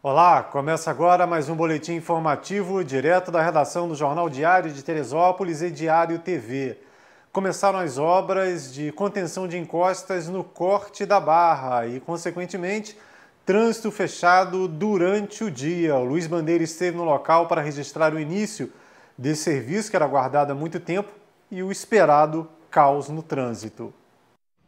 Olá, começa agora mais um boletim informativo direto da redação do Jornal Diário de Teresópolis e Diário TV. Começaram as obras de contenção de encostas no corte da barra e, consequentemente, trânsito fechado durante o dia. O Luiz Bandeira esteve no local para registrar o início desse serviço que era aguardado há muito tempo e o esperado caos no trânsito.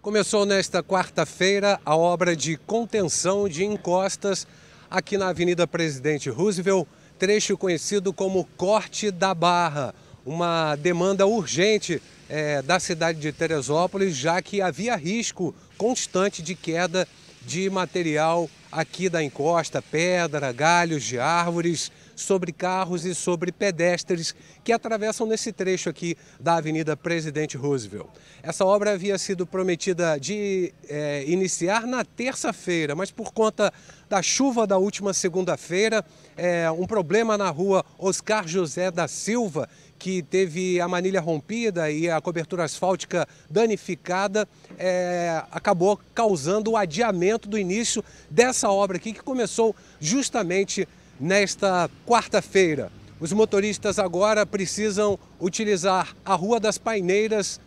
Começou nesta quarta-feira a obra de contenção de encostas aqui na Avenida Presidente Roosevelt, trecho conhecido como Corte da Barra, uma demanda urgente é, da cidade de Teresópolis, já que havia risco constante de queda de material aqui da encosta, pedra, galhos de árvores, sobre carros e sobre pedestres que atravessam nesse trecho aqui da Avenida Presidente Roosevelt. Essa obra havia sido prometida de é, iniciar na terça-feira, mas por conta da chuva da última segunda-feira, é, um problema na rua Oscar José da Silva, que teve a manilha rompida e a cobertura asfáltica danificada, é, acabou causando o adiamento do início dessa obra aqui, que começou justamente nesta quarta-feira. Os motoristas agora precisam utilizar a Rua das Paineiras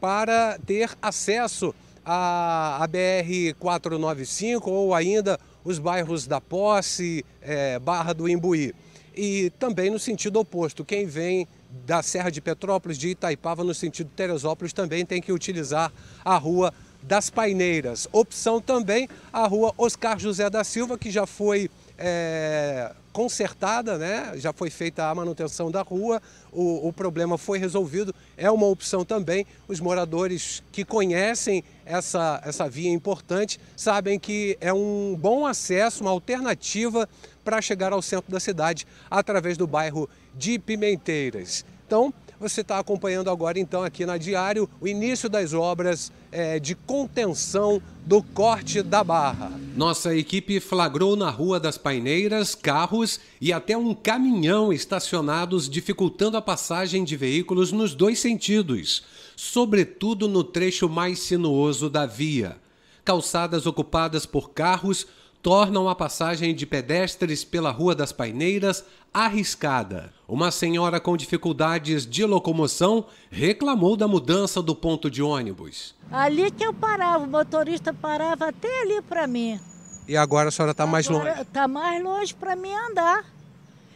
para ter acesso à, BR-495 ou ainda os bairros da Posse, é, Barra do Imbuí. E também no sentido oposto, quem vem da Serra de Petrópolis, de Itaipava, no sentido Teresópolis, também tem que utilizar a Rua das Paineiras. Opção também a Rua Oscar José da Silva, que já foi é, consertada, né? já foi feita a manutenção da rua, o, o, problema foi resolvido, é uma opção também. Os moradores que conhecem essa, essa via importante sabem que é um bom acesso, uma alternativa para chegar ao centro da cidade através do bairro de Pimenteiras. Então, você está acompanhando agora, então, aqui na Diário, o início das obras é, de contenção do corte da barra. Nossa equipe flagrou na Rua das Paineiras carros e até um caminhão estacionados, dificultando a passagem de veículos nos dois sentidos, sobretudo no trecho mais sinuoso da via. Calçadas ocupadas por carros tornam a passagem de pedestres pela Rua das Paineiras arriscada. Uma senhora com dificuldades de locomoção reclamou da mudança do ponto de ônibus. Ali que eu parava, o motorista parava até ali para mim. E agora a senhora está mais longe? Está mais longe para mim andar.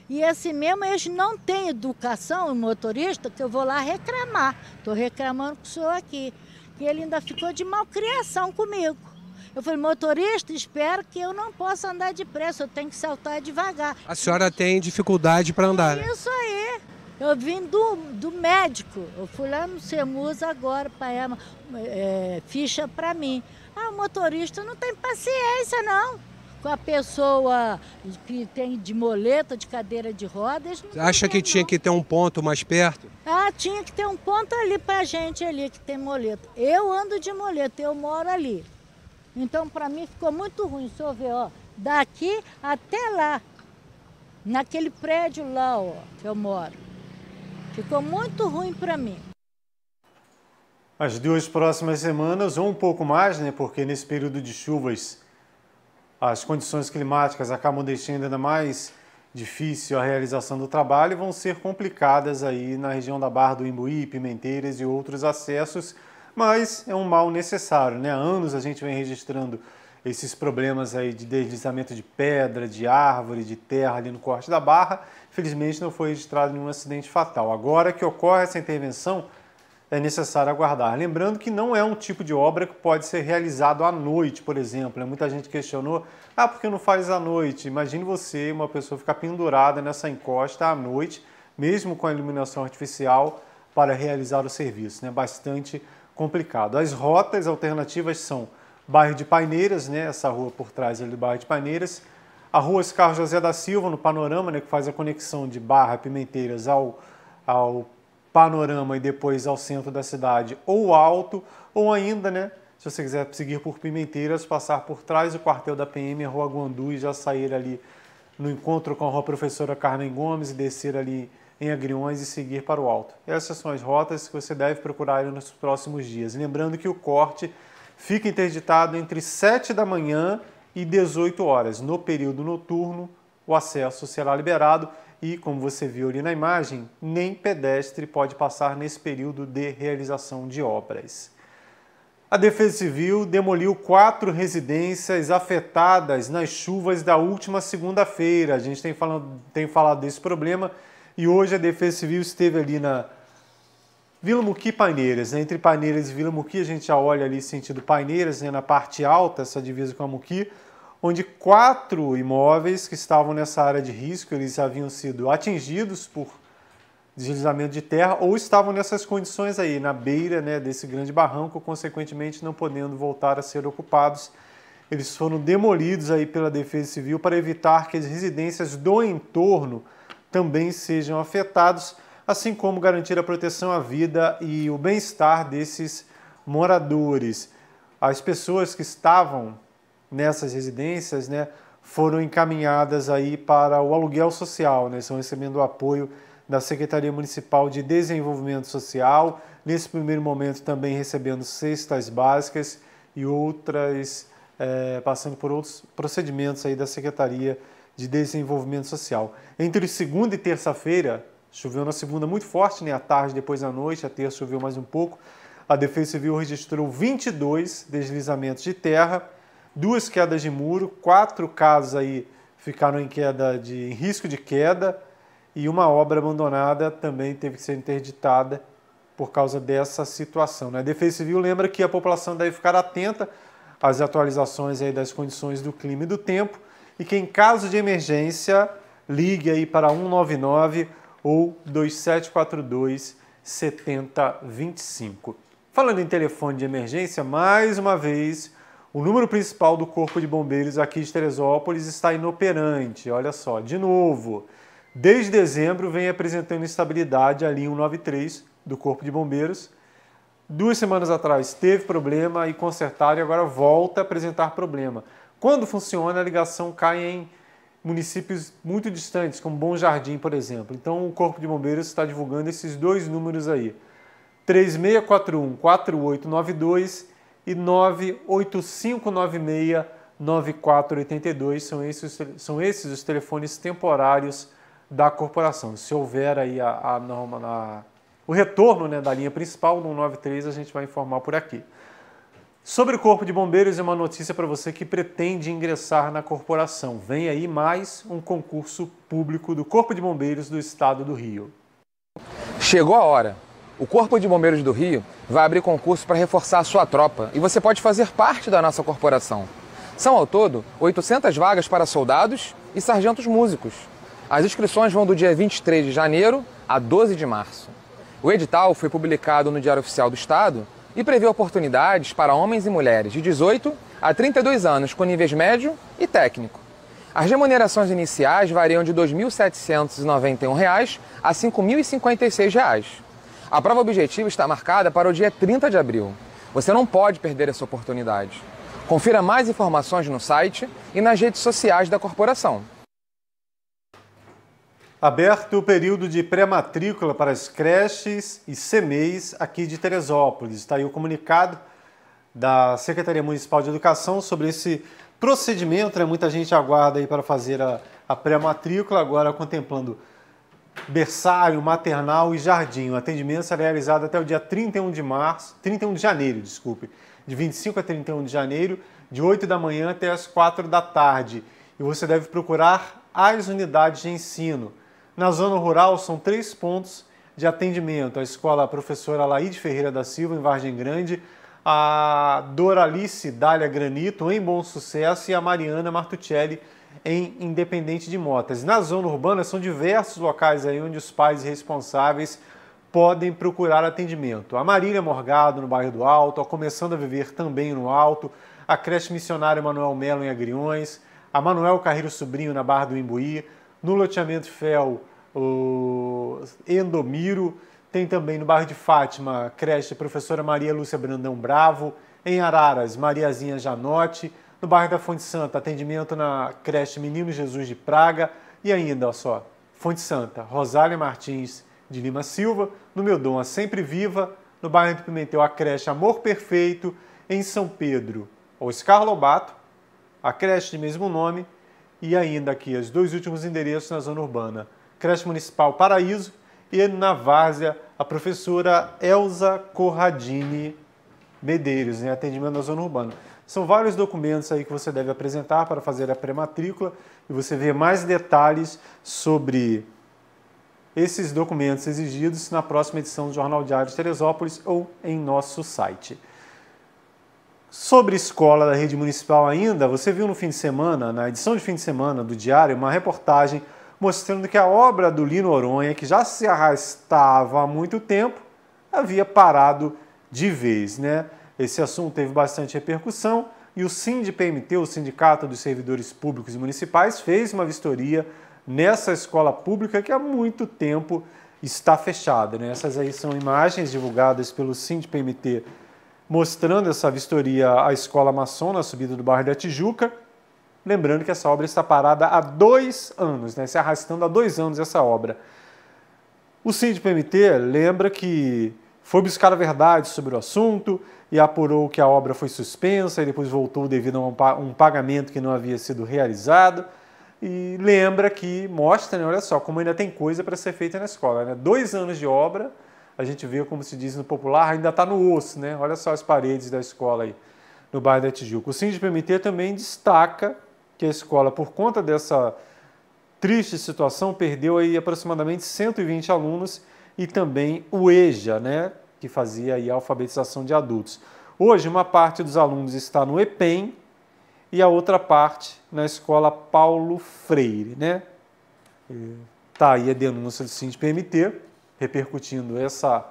E assim mesmo, eles não têm educação, o motorista, que eu vou lá reclamar. Estou reclamando com o senhor aqui. Que ele ainda ficou de malcriação comigo. Eu falei, motorista, espero que eu não possa andar depressa, eu tenho que saltar devagar. A senhora tem dificuldade para andar, né? Isso aí. Eu vim do, do médico, eu fui lá no Semus agora para é, ficha para mim. Ah, o motorista não tem paciência, não. Com a pessoa que tem de moleta, de cadeira de rodas. Acha que tinha que ter um ponto mais perto? Ah, tinha que ter um ponto ali para gente ali que tem moleta. Eu ando de moleta, eu moro ali. Então, para mim, ficou muito ruim. Eu ver, ó, daqui até lá, naquele prédio lá, ó, que eu moro. Ficou muito ruim para mim. As duas próximas semanas, ou um pouco mais, né, porque nesse período de chuvas as condições climáticas acabam deixando ainda mais difícil a realização do trabalho e vão ser complicadas aí na região da Barra do Imbuí, Pimenteiras e outros acessos mas é um mal necessário. Né? Há anos a gente vem registrando esses problemas aí de deslizamento de pedra, de árvore, de terra ali no corte da barra. Felizmente não foi registrado nenhum acidente fatal. Agora que ocorre essa intervenção, é necessário aguardar. Lembrando que não é um tipo de obra que pode ser realizado à noite, por exemplo. Muita gente questionou, ah, por que não faz à noite? Imagine você, uma pessoa ficar pendurada nessa encosta à noite, mesmo com a iluminação artificial, para realizar o serviço. Né? Bastante complicado. As rotas alternativas são bairro de Paineiras, né, essa rua por trás ali do bairro de Paineiras, a rua Carlos José da Silva, no Panorama, né, que faz a conexão de Barra Pimenteiras ao, ao Panorama e depois ao centro da cidade, ou Alto, ou ainda, né, se você quiser seguir por Pimenteiras, passar por trás do quartel da PM, a Rua Guandu, e já sair ali no encontro com a Rua Professora Carmen Gomes e descer ali em Agriões e seguir para o alto. Essas são as rotas que você deve procurar nos próximos dias. Lembrando que o corte fica interditado entre 7 da manhã e 18 horas. No período noturno, o acesso será liberado e, como você viu ali na imagem, nem pedestre pode passar nesse período de realização de obras. A Defesa Civil demoliu quatro residências afetadas nas chuvas da última segunda-feira. A gente tem falado, tem falado desse problema e hoje a Defesa Civil esteve ali na Vila Muqui Paineiras. Né? Entre Paineiras e Vila Muqui, a gente já olha ali sentido Paineiras, né? na parte alta, essa divisa com a Muqui, onde quatro imóveis que estavam nessa área de risco, eles haviam sido atingidos por deslizamento de terra ou estavam nessas condições aí, na beira né, desse grande barranco, consequentemente não podendo voltar a ser ocupados. Eles foram demolidos aí pela Defesa Civil para evitar que as residências do entorno também sejam afetados, assim como garantir a proteção à vida e o bem-estar desses moradores. As pessoas que estavam nessas residências, né, foram encaminhadas aí para o aluguel social, né, estão recebendo o apoio da Secretaria Municipal de Desenvolvimento Social, nesse primeiro momento também recebendo cestas básicas e outras, é, passando por outros procedimentos aí da Secretaria de Desenvolvimento Social. Entre segunda e terça-feira, choveu na segunda muito forte, né, à tarde, depois à noite, a terça choveu mais um pouco, a Defesa Civil registrou 22 deslizamentos de terra, duas quedas de muro, quatro casos aí ficaram em queda de em risco de queda, e uma obra abandonada também teve que ser interditada por causa dessa situação. Né? A Defesa Civil lembra que a população deve ficar atenta às atualizações aí das condições do clima e do tempo e que em caso de emergência ligue aí para 199 ou 2742 7025. Falando em telefone de emergência, mais uma vez, o número principal do Corpo de Bombeiros aqui de Teresópolis está inoperante. Olha só, de novo, Desde dezembro vem apresentando instabilidade a linha 193 do Corpo de Bombeiros. Duas semanas atrás teve problema e consertaram e agora volta a apresentar problema. Quando funciona, a ligação cai em municípios muito distantes, como Bom Jardim, por exemplo. Então o Corpo de Bombeiros está divulgando esses dois números aí. 3641 4892 e 98596 9482 são esses, são esses os telefones temporários da corporação. Se houver aí a, a norma, na, o retorno né, da linha principal no 93, a gente vai informar por aqui. Sobre o Corpo de Bombeiros, é uma notícia para você que pretende ingressar na corporação. Vem aí mais um concurso público do Corpo de Bombeiros do Estado do Rio. Chegou a hora. O Corpo de Bombeiros do Rio vai abrir concurso para reforçar a sua tropa e você pode fazer parte da nossa corporação. São ao todo 800 vagas para soldados e sargentos músicos. As inscrições vão do dia 23 de janeiro a 12 de março. O edital foi publicado no Diário Oficial do Estado e prevê oportunidades para homens e mulheres de 18 a 32 anos com níveis médio e técnico. As remunerações iniciais variam de R$ 2.791 a R$ 5.056. A prova objetiva está marcada para o dia 30 de abril. Você não pode perder essa oportunidade. Confira mais informações no site e nas redes sociais da corporação. Aberto o período de pré-matrícula para as creches e CMEs aqui de Teresópolis. Está aí o comunicado da Secretaria Municipal de Educação sobre esse procedimento. Né? Muita gente aguarda aí para fazer a, a pré-matrícula, agora contemplando berçário, maternal e jardim. O atendimento será realizado até o dia 31 de março, 31 de janeiro, desculpe, de 25 a 31 de janeiro, de 8 da manhã até as 4 da tarde. E você deve procurar as unidades de ensino. Na zona rural, são três pontos de atendimento: a escola professora Laide Ferreira da Silva, em Vargem Grande, a Doralice Dália Granito, em Bom Sucesso, e a Mariana Martuccelli, em Independente de Motas. Na zona urbana, são diversos locais aí onde os pais responsáveis podem procurar atendimento. A Marília Morgado, no bairro do Alto, a Começando a Viver também no Alto, a creche missionária Manuel Melo, em Agriões, a Manuel Carreiro Sobrinho, na Barra do Imbuí, no loteamento FEL, o Endomiro, tem também no bairro de Fátima, creche Professora Maria Lúcia Brandão Bravo, em Araras, Mariazinha Janote, no bairro da Fonte Santa, atendimento na creche Menino Jesus de Praga. E ainda, olha só, Fonte Santa, Rosália Martins de Lima Silva, no Meu Dom, a Sempre Viva, no bairro de Pimentel, a creche Amor Perfeito, em São Pedro, Oscar Lobato, a creche de mesmo nome. E ainda aqui os dois últimos endereços na zona urbana. Creche Municipal Paraíso e na Várzea a professora Elza Corradini Medeiros, em atendimento na zona urbana. São vários documentos aí que você deve apresentar para fazer a pré-matrícula e você vê mais detalhes sobre esses documentos exigidos na próxima edição do Jornal Diário de Teresópolis ou em nosso site. Sobre escola da rede municipal ainda, você viu no fim de semana, na edição de fim de semana do Diário, uma reportagem mostrando que a obra do Lino Oronha, que já se arrastava há muito tempo, havia parado de vez. Né? Esse assunto teve bastante repercussão e o SINDPMT, o Sindicato dos Servidores Públicos e Municipais, fez uma vistoria nessa escola pública que há muito tempo está fechada. Né? Essas aí são imagens divulgadas pelo SINDPMT mostrando essa vistoria à Escola Maçom na subida do bairro da Tijuca. Lembrando que essa obra está parada há dois anos, né? se arrastando há dois anos essa obra. O SINDPMT lembra que foi buscar a verdade sobre o assunto e apurou que a obra foi suspensa e depois voltou devido a um pagamento que não havia sido realizado. E lembra que mostra, né, olha só, como ainda tem coisa para ser feita na escola. Né? Dois anos de obra a gente vê, como se diz no popular, ainda está no osso, né? Olha só as paredes da escola aí, no bairro da Tijuca. O SINDPMT também destaca que a escola, por conta dessa triste situação, perdeu aí aproximadamente 120 alunos e também o EJA, né? Que fazia aí a alfabetização de adultos. Hoje, uma parte dos alunos está no EPEM e a outra parte na escola Paulo Freire, né? Tá aí a denúncia do SINDPMT repercutindo essa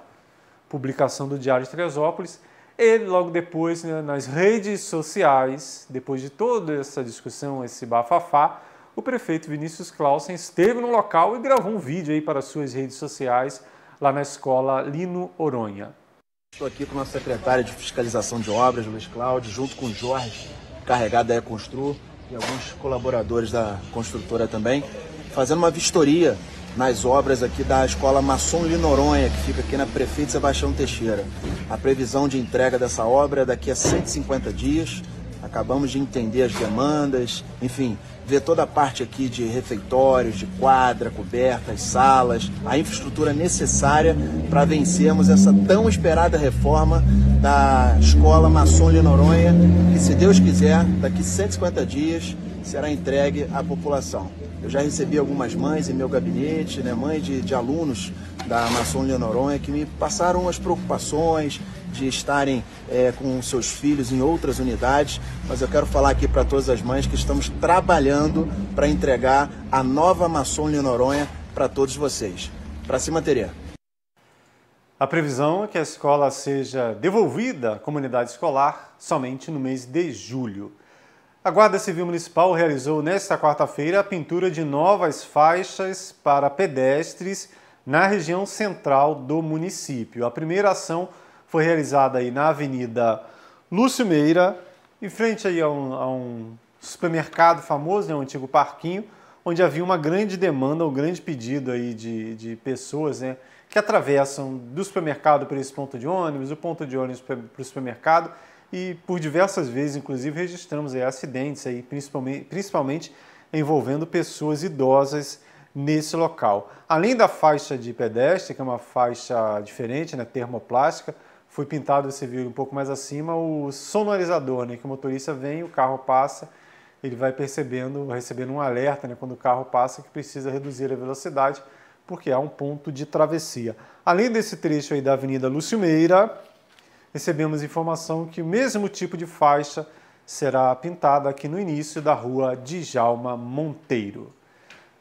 publicação do Diário de Teresópolis. Ele, logo depois, né, nas redes sociais, depois de toda essa discussão, esse bafafá, o prefeito Vinícius Clausen esteve no local e gravou um vídeo aí para suas redes sociais lá na escola Lino Oronha. Estou aqui com o nosso secretário de Fiscalização de Obras, Luiz Cláudio, junto com o Jorge, carregado da Econstru, e alguns colaboradores da construtora também, fazendo uma vistoria nas obras aqui da Escola Maçom Linoronha, que fica aqui na Prefeito Sebastião Teixeira. A previsão de entrega dessa obra é daqui a 150 dias. Acabamos de entender as demandas, enfim, ver toda a parte aqui de refeitórios, de quadra, cobertas, salas, a infraestrutura necessária para vencermos essa tão esperada reforma da Escola Maçom Linoronha, que se Deus quiser, daqui a 150 dias será entregue à população. Eu já recebi algumas mães em meu gabinete, né, mães de, de alunos da Maçom Leonoronha, que me passaram as preocupações de estarem é, com seus filhos em outras unidades, mas eu quero falar aqui para todas as mães que estamos trabalhando para entregar a nova Maçom Leonoronha para todos vocês. Para cima, Terê. A previsão é que a escola seja devolvida à comunidade escolar somente no mês de julho. A Guarda Civil Municipal realizou nesta quarta-feira a pintura de novas faixas para pedestres na região central do município. A primeira ação foi realizada aí na Avenida Lúcio Meira, em frente aí a um, a um supermercado famoso, né, um antigo parquinho, onde havia uma grande demanda, um grande pedido aí de, de pessoas né, que atravessam do supermercado para esse ponto de ônibus, do ponto de ônibus para o supermercado e por diversas vezes, inclusive, registramos aí, acidentes, aí, principalmente, principalmente envolvendo pessoas idosas nesse local. Além da faixa de pedestre, que é uma faixa diferente, né, termoplástica, foi pintado, você viu um pouco mais acima, o sonorizador, né, que o motorista vem, o carro passa, ele vai percebendo, recebendo um alerta né, quando o carro passa que precisa reduzir a velocidade, porque há um ponto de travessia. Além desse trecho aí da Avenida Lúcio Meira, recebemos informação que o mesmo tipo de faixa será pintada aqui no início da rua Djalma Monteiro.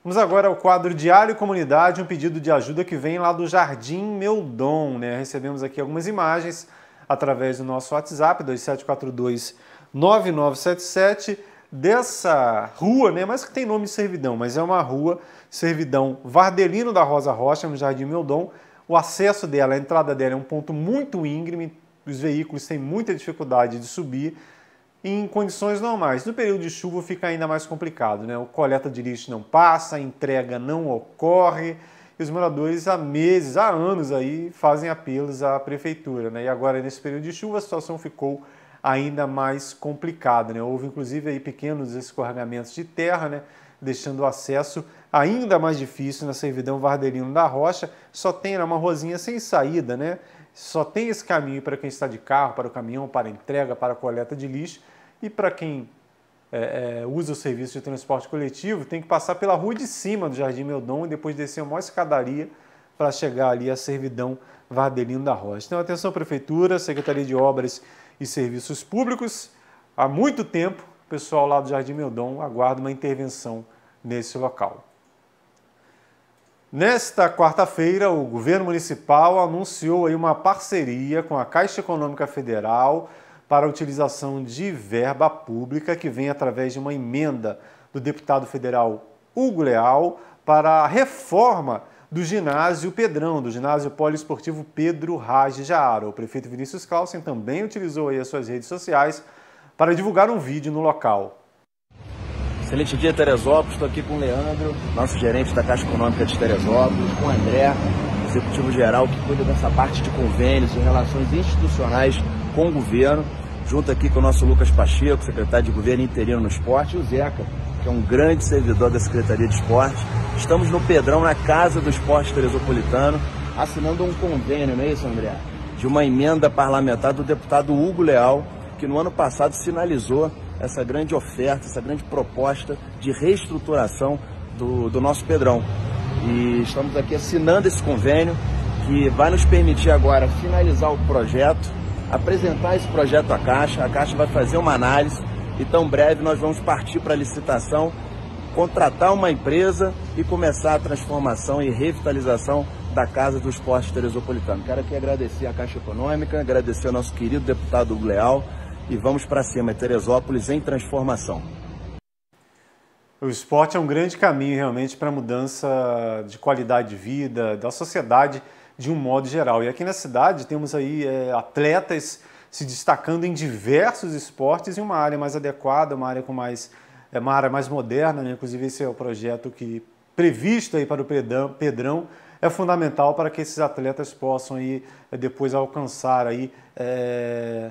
Vamos agora ao quadro Diário Comunidade, um pedido de ajuda que vem lá do Jardim Meudon. Né? Recebemos aqui algumas imagens através do nosso WhatsApp, 2742 9977, dessa rua, né? mas que tem nome de servidão, mas é uma rua, servidão Vardelino da Rosa Rocha, no Jardim Meudon. O acesso dela, a entrada dela é um ponto muito íngreme, os veículos têm muita dificuldade de subir em condições normais. No período de chuva fica ainda mais complicado, né? O coleta de lixo não passa, a entrega não ocorre, e os moradores há meses, há anos aí fazem apelos à prefeitura, né? E agora nesse período de chuva a situação ficou ainda mais complicado. Né? Houve inclusive aí pequenos escorregamentos de terra, né? deixando o acesso ainda mais difícil na servidão Vardelino da Rocha. Só tem uma rosinha sem saída, né? Só tem esse caminho para quem está de carro, para o caminhão, para entrega, para coleta de lixo e para quem é, é, usa o serviço de transporte coletivo, tem que passar pela rua de cima do Jardim Meldon e depois descer uma escadaria para chegar ali à servidão Vardelino da Rocha. Então, atenção, Prefeitura, Secretaria de Obras e Serviços Públicos. Há muito tempo, o pessoal lá do Jardim Meldon aguarda uma intervenção nesse local. Nesta quarta-feira, o governo municipal anunciou uma parceria com a Caixa Econômica Federal para a utilização de verba pública que vem através de uma emenda do deputado federal Hugo Leal para a reforma do ginásio Pedrão, do ginásio poliesportivo Pedro Raj Jaara. O prefeito Vinícius Clausen também utilizou aí as suas redes sociais para divulgar um vídeo no local. Excelente dia, Teresópolis. Estou aqui com o Leandro, nosso gerente da Caixa Econômica de Teresópolis, com o André, executivo geral que cuida dessa parte de convênios e relações institucionais com o governo, junto aqui com o nosso Lucas Pacheco, secretário de Governo interino no esporte, e o Zeca, que é um grande servidor da Secretaria de Esporte. Estamos no Pedrão, na Casa do Esporte Teresopolitano, assinando um convênio, não é isso, André? De uma emenda parlamentar do deputado Hugo Leal, que no ano passado sinalizou essa grande oferta, essa grande proposta de reestruturação do, do nosso Pedrão. E estamos aqui assinando esse convênio que vai nos permitir agora finalizar o projeto, apresentar esse projeto à Caixa. A Caixa vai fazer uma análise e tão breve nós vamos partir para a licitação, contratar uma empresa e começar a transformação e revitalização da Casa do Esporte Teresopolitano. Quero aqui agradecer a Caixa Econômica, agradecer ao nosso querido deputado Leal e vamos para cima, Teresópolis em transformação. O esporte é um grande caminho realmente para a mudança de qualidade de vida, da sociedade de um modo geral. E aqui na cidade temos aí é, atletas se destacando em diversos esportes em uma área mais adequada, uma área com mais é uma área mais moderna, né? inclusive esse é o projeto que previsto aí para o Pedrão, é fundamental para que esses atletas possam aí é, depois alcançar aí é,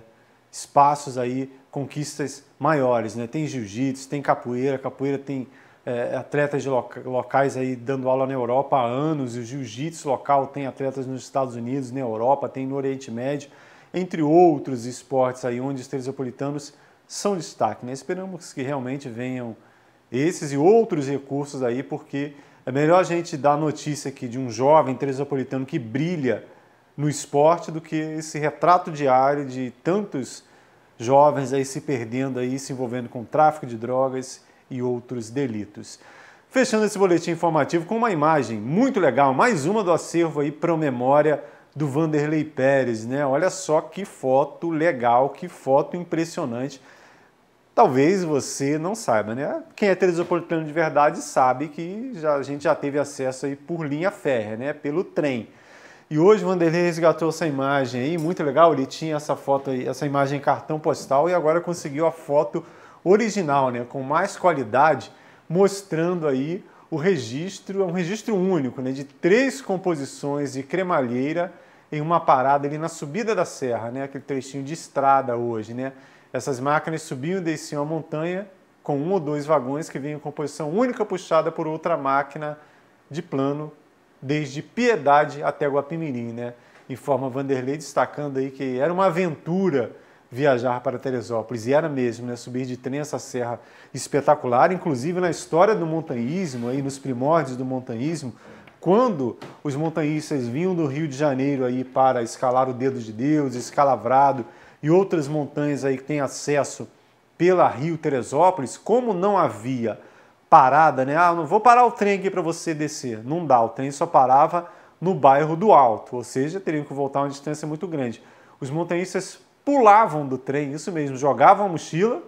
espaços aí conquistas maiores, né? Tem jiu-jitsu, tem capoeira, capoeira tem é, atletas de loca locais aí dando aula na Europa há anos, e o jiu-jitsu local tem atletas nos Estados Unidos, na Europa, tem no Oriente Médio entre outros esportes aí onde os teresopolitanos são destaque. Né? Esperamos que realmente venham esses e outros recursos aí, porque é melhor a gente dar notícia aqui de um jovem teresopolitano que brilha no esporte do que esse retrato diário de tantos jovens aí se perdendo aí, se envolvendo com tráfico de drogas e outros delitos. Fechando esse boletim informativo com uma imagem muito legal, mais uma do acervo aí para memória do Vanderlei Pérez, né? Olha só que foto legal, que foto impressionante. Talvez você não saiba, né? Quem é teresopolitano de verdade sabe que já, a gente já teve acesso aí por linha férrea, né? Pelo trem. E hoje o Vanderlei resgatou essa imagem aí, muito legal. Ele tinha essa foto aí, essa imagem em cartão postal e agora conseguiu a foto original, né? Com mais qualidade, mostrando aí o registro, é um registro único, né? De três composições de cremalheira em uma parada ali na subida da serra, né? aquele trechinho de estrada hoje. Né? Essas máquinas subiam e desciam a montanha com um ou dois vagões que vinham em composição única puxada por outra máquina de plano, desde Piedade até Guapimirim. Né? Informa Vanderlei destacando aí que era uma aventura viajar para Teresópolis, e era mesmo, né? subir de trem essa serra espetacular, inclusive na história do montanhismo, aí nos primórdios do montanhismo, quando os montanhistas vinham do Rio de Janeiro aí para escalar o Dedo de Deus, Escalavrado e outras montanhas aí que têm acesso pela Rio Teresópolis, como não havia parada, né? Ah, não vou parar o trem aqui para você descer. Não dá, o trem só parava no bairro do Alto, ou seja, teriam que voltar uma distância muito grande. Os montanhistas pulavam do trem, isso mesmo, jogavam a mochila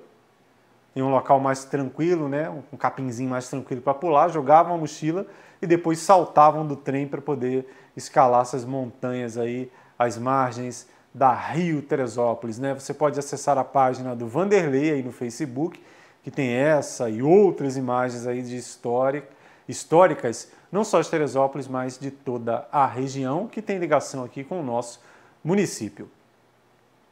em um local mais tranquilo, né? um capinzinho mais tranquilo para pular, jogavam a mochila e depois saltavam do trem para poder escalar essas montanhas aí, as margens da Rio Teresópolis. Né? Você pode acessar a página do Vanderlei aí no Facebook, que tem essa e outras imagens aí de história, históricas, não só de Teresópolis, mas de toda a região, que tem ligação aqui com o nosso município.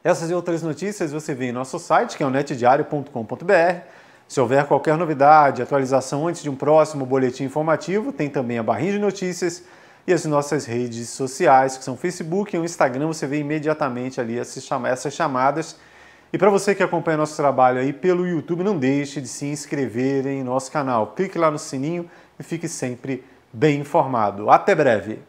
Essas e outras notícias você vê em nosso site, que é o netdiario.com.br. Se houver qualquer novidade, atualização antes de um próximo boletim informativo, tem também a barrinha de notícias e as nossas redes sociais, que são Facebook e o Instagram, você vê imediatamente ali essas chamadas. E para você que acompanha nosso trabalho aí pelo YouTube, não deixe de se inscrever em nosso canal. Clique lá no sininho e fique sempre bem informado. Até breve!